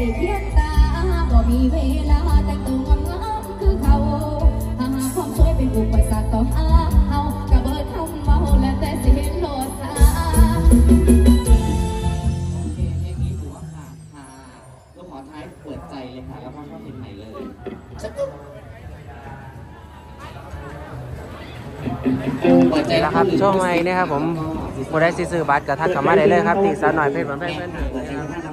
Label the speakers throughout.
Speaker 1: ติดอยู่บ่ได้เคียงตาบ่มีเวลาแต่งตัวงามๆคือเขาหาความสวยเป็นอุปสรรคต่อหาเอากระเบิดคำเมาและแต่สิเห็นโลดสา
Speaker 2: โอเคเพลงนี้ถือว่าผ่านค่ะลูกขอท้ายเปิดใจเลยค่ะ แล้วก็เข้าเพลงใหม่เลยเปิดใจ
Speaker 3: นี่แหละครับช่วงใหม่นะครับผมผู้ได้ซื้อบัตรก็ทักเข้ามาได้เลยครับที่สาวหน่อยเพชรบันแพงเพื่อนถึงนะครั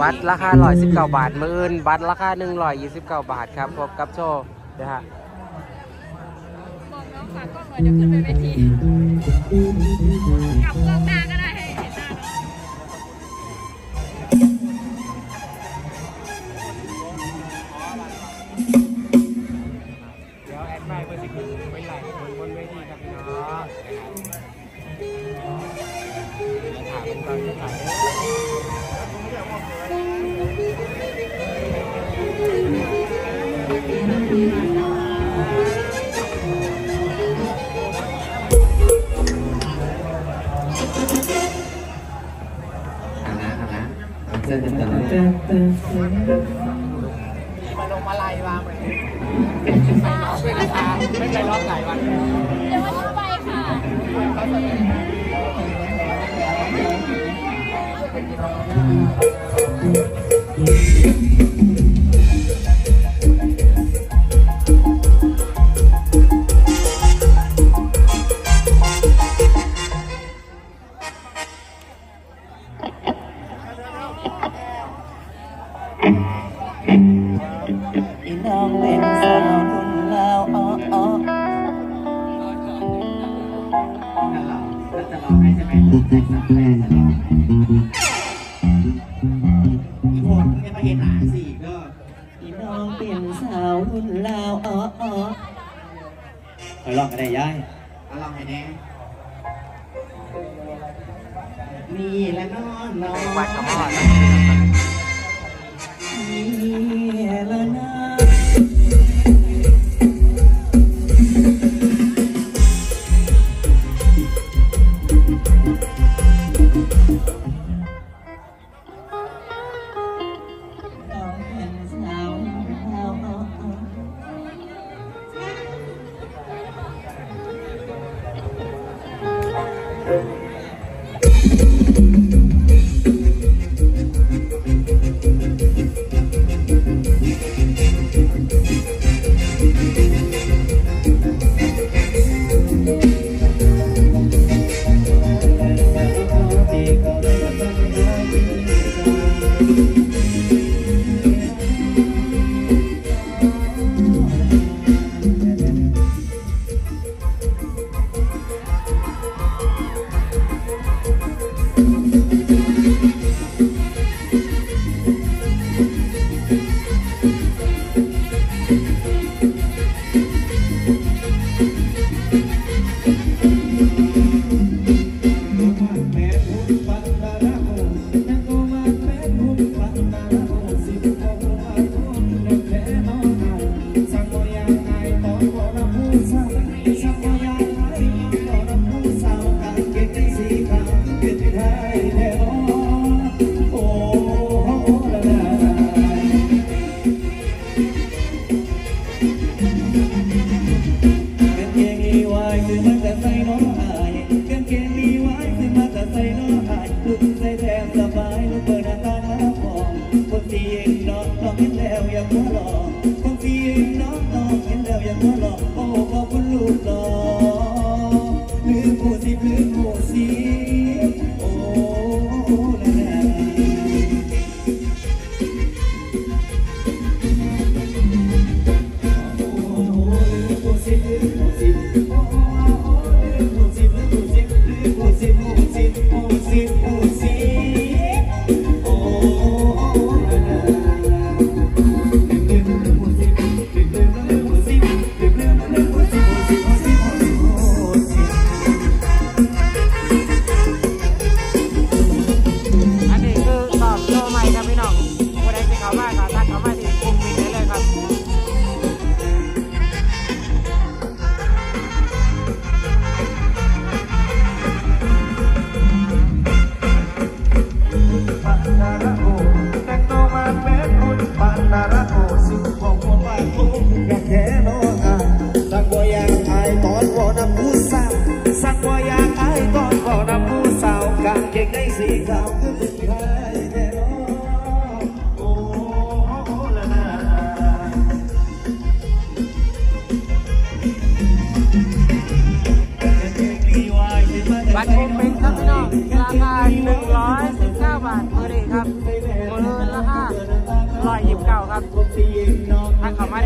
Speaker 3: บัตรราคา119 บาท มืออื่น บัตรราคา 129 บาทครับพบกับโชว์นะฮะ
Speaker 4: บอกน้องฝากกล้องหน่อยเดี๋ยวขึ้นไปเวทีกลับกล้องหน้า
Speaker 3: มา
Speaker 2: ล
Speaker 3: งมาไล่วาเหมือนเป็นราคาไม่เคยรอบไหนวัน
Speaker 4: เดี๋ยววันนี้ไปค่ะ
Speaker 5: อีน้องเป็นสาวรุ่นลาวอ้ออ้อ
Speaker 2: ถ้าเราถ้าจะร้องให้ใช่ไหมใจสั่นแม่จะร้องให้อีโพดมึงจะมาเห็นหนาสิก็
Speaker 5: อีน้องเป็นสาวรุ่นลาวอ้ออ้อไปลองกันได้ย้าย
Speaker 2: เอาลองให้แน่นี่แหละน้องน้อง
Speaker 3: วัดกับพ่อ
Speaker 5: นี่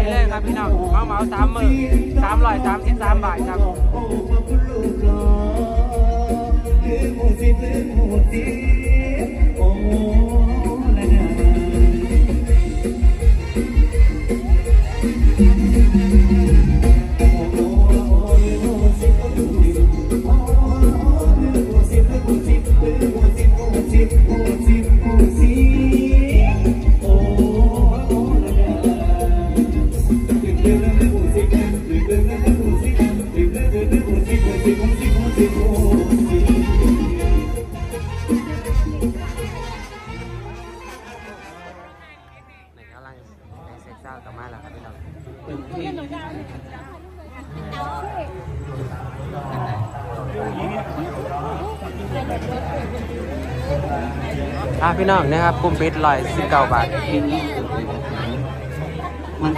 Speaker 5: เข้า
Speaker 3: มาได้เลยครับพี่น้องเมาเมาสามหมื่นสามร้อยสามสิบสามบาทครับ
Speaker 5: โอ
Speaker 3: งอะพี่น้องนะครับกลุ่มปิดร้อยสิบเก้าบาท
Speaker 5: มัน